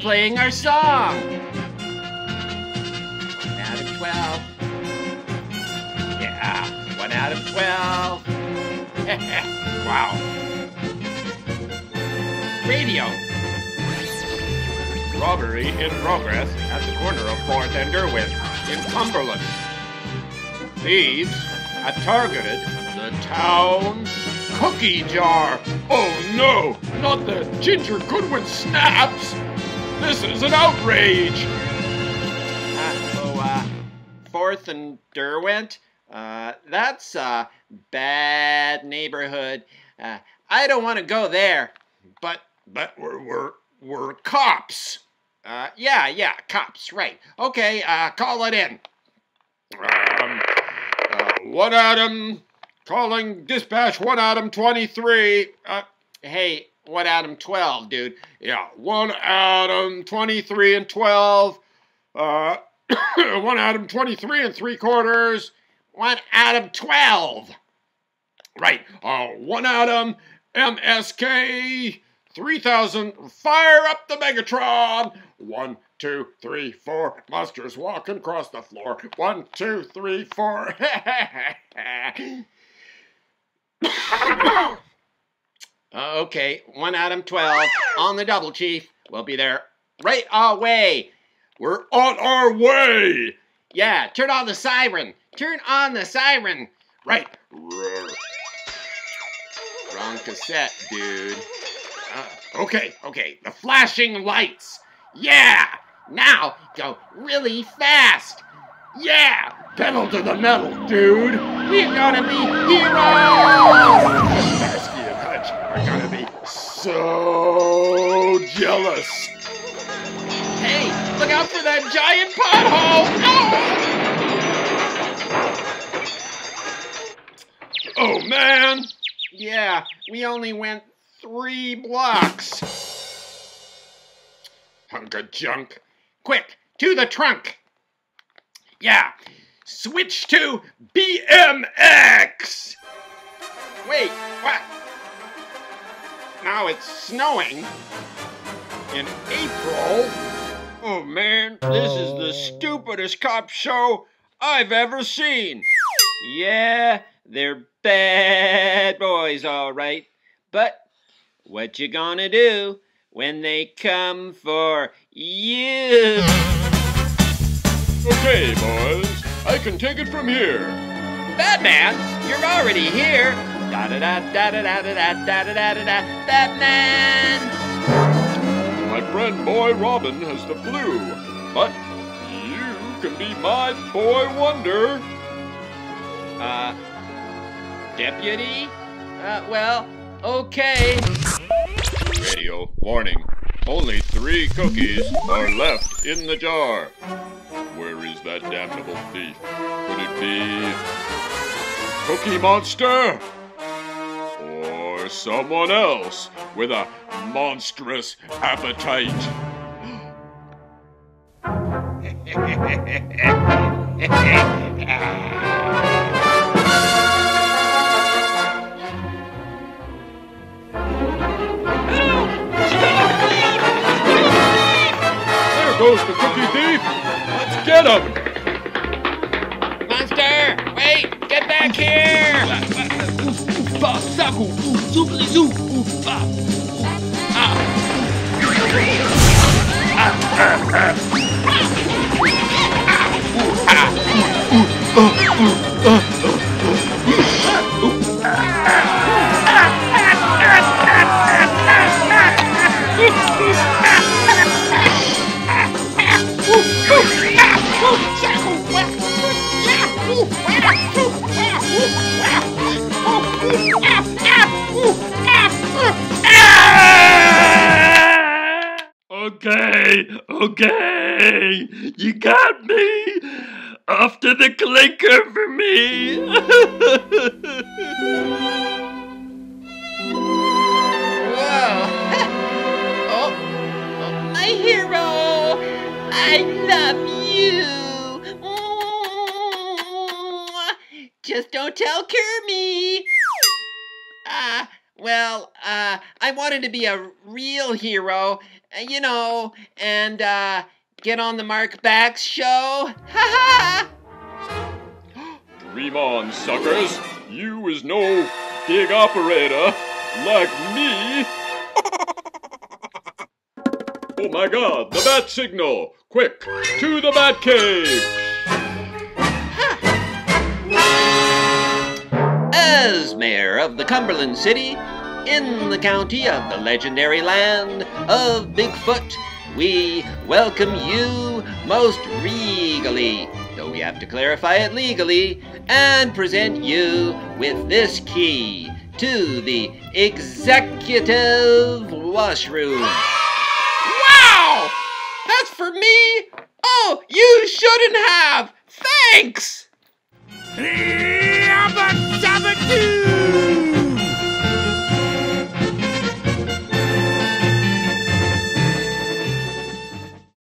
playing our song. One out of 12. Yeah, one out of 12. wow. Radio. Robbery in progress at the corner of 4th and Derwent in Cumberland. Thieves have targeted the town cookie jar. Oh no, not the Ginger Goodwin snaps. This is an outrage. Uh, oh, uh, 4th and Derwent? Uh, that's a bad neighborhood. Uh, I don't want to go there, but but we're we're we're cops. Uh, yeah, yeah, cops, right. Okay, uh, call it in. Um, uh, one Adam, calling dispatch one Adam 23. Uh, hey, one Adam 12, dude. Yeah, one Adam 23 and 12. Uh, one Adam 23 and three quarters. One Adam 12. Right, uh, one Adam MSK 3000. Fire up the Megatron. One, two, three, four. Monsters walking across the floor. One, two, three, four. uh, okay, one Adam 12 on the double, Chief. We'll be there right away. We're on our way. Yeah, turn on the siren. Turn on the siren. Right. Wrong cassette, dude. Uh, okay, okay. The flashing lights. Yeah! Now, go really fast! Yeah! Pedal to the metal, dude! We're gonna be heroes! Starsky and Hutch are gonna be so jealous! Hey, look out for that giant pothole! Oh! Oh, man! Yeah, we only went three blocks. Hunk of junk. Quick, to the trunk. Yeah, switch to BMX. Wait, what? Now it's snowing in April. Oh man, this is the oh. stupidest cop show I've ever seen. Yeah, they're bad boys, all right. But what you gonna do when they come for you? Okay, boys, I can take it from here. Batman, you're already here. Da da da da da da da da da da da da. Batman. My friend Boy Robin has the flu, but you can be my boy wonder. Uh, deputy? Uh, well, okay. Radio warning. Only three cookies are left in the jar. Where is that damnable thief? Could it be Cookie Monster? Or someone else with a monstrous appetite? goes the cookie thief. Let's get him. Monster, wait, get back here. Saku, zoobly zoo, ah. Ah. Ah. Ah. Ah. Ah. Okay, okay, you got me. Off to the clinker for me. Whoa! oh, my hero! I love you! Just don't tell Kermie! Ah, Well, uh, I wanted to be a real hero, uh, you know, and uh, get on the Mark Backs show. Ha ha! Dream on, suckers. You is no big operator like me. oh my god, the bat signal! Quick, to the bat cave! As mayor of the Cumberland City, in the county of the legendary land of Bigfoot, we welcome you most regally, though we have to clarify it legally, and present you with this key to the executive washroom. Wow! That's for me? Oh, you shouldn't have!